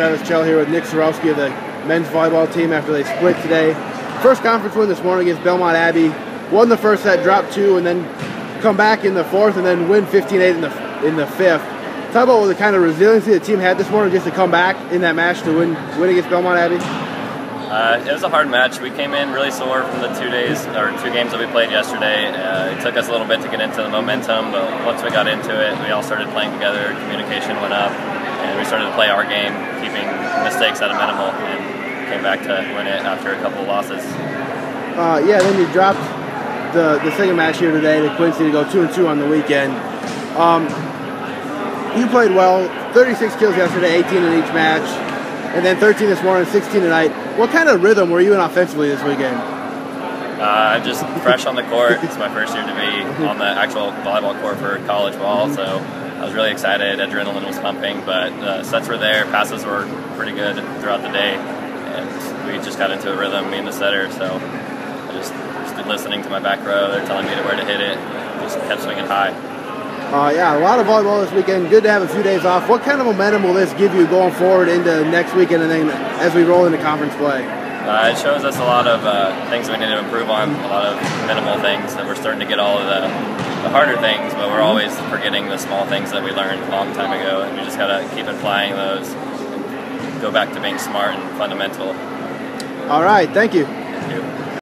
Travis Chell here with Nick Serowski of the men's volleyball team after they split today. First conference win this morning against Belmont Abbey. Won the first set, dropped two, and then come back in the fourth, and then win 15-8 in the in the fifth. Talk about the kind of resiliency the team had this morning just to come back in that match to win win against Belmont Abbey. Uh, it was a hard match. We came in really sore from the two days or two games that we played yesterday. Uh, it took us a little bit to get into the momentum, but once we got into it, we all started playing together. Communication went up, and we started to play our game, keeping mistakes at a minimal, and came back to win it after a couple of losses. Uh, yeah, then you dropped the the second match here today to Quincy to go two and two on the weekend. Um, you played well, 36 kills yesterday, 18 in each match and then 13 this morning, 16 tonight. What kind of rhythm were you in offensively this weekend? Uh, I'm just fresh on the court. It's my first year to be on the actual volleyball court for college ball, so I was really excited. Adrenaline was pumping, but uh, sets were there. Passes were pretty good throughout the day, and we just got into a rhythm, me and the setter. So I just stood listening to my back row. They're telling me where to hit it. Just kept swinging high. Uh, yeah, a lot of volleyball this weekend. Good to have a few days off. What kind of momentum will this give you going forward into next weekend and then as we roll into conference play? Uh, it shows us a lot of uh, things we need to improve on, a lot of minimal things that we're starting to get all of the, the harder things, but we're always forgetting the small things that we learned a long time ago, and we just got to keep applying those and go back to being smart and fundamental. All right, thank you. Thank you.